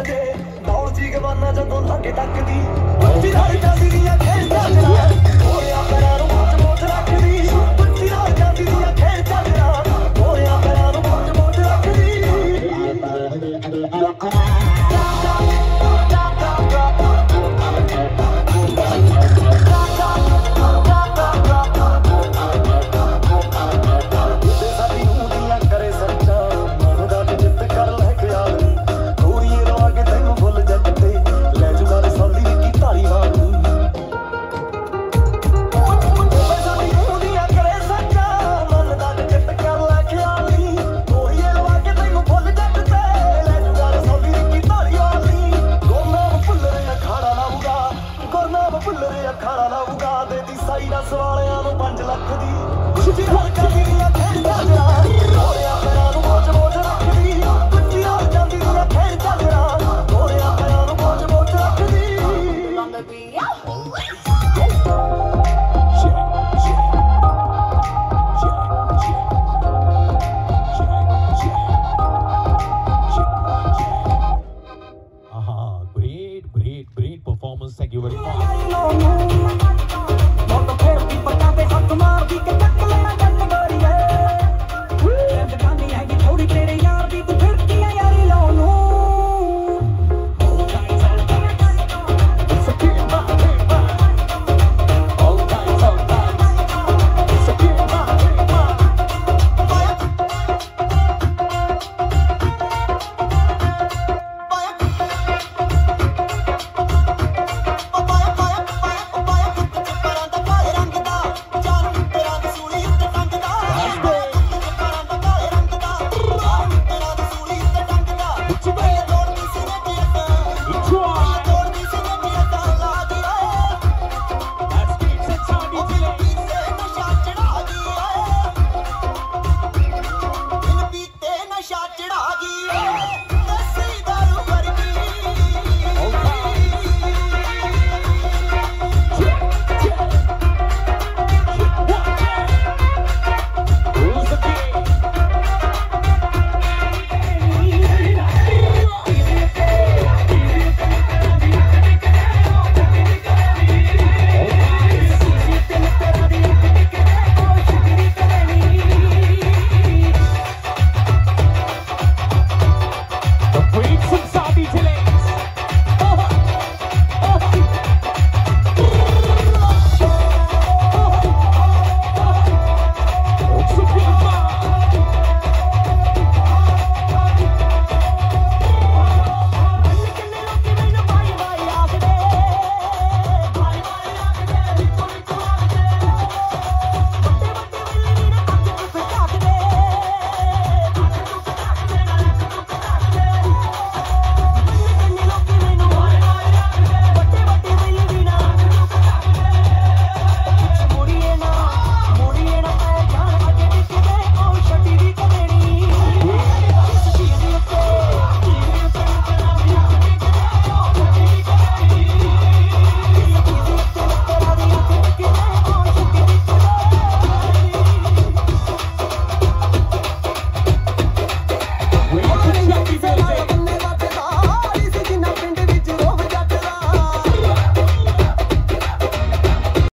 ਜੇ ਦੌੜ ਜੀ ਗਵਾਨਾ ਜਦੋਂ ਲੱਗੇ ਤੱਕਦੀ ਬੱਤੀ ਨਾਲ ਜਾਂਦੀ ਦੀਆਂ ਖੇਡ ਚੱਲਦਾ ਹੋਇਆ ਪੈਰਾਂ ਨੂੰ ਮੋਚ ਮੋਚ ਰੱਖਦੀ। ਬੱਤੀ ਨਾਲ ਜਾਂਦੀ ਦੀਆਂ ਖੇਡ ਚੱਲਦਾ ਹੋਇਆ ਪੈਰਾਂ ਨੂੰ ਮੋਚ ਮੋਚ ਰੱਖਦੀ। ਬਾਈ ਦਾ ਸਵਾਲਿਆਂ ਨੂੰ 5 ਲੱਖ ਦੀ। ਕੁਝ ਵੀ ਹਰਕਤ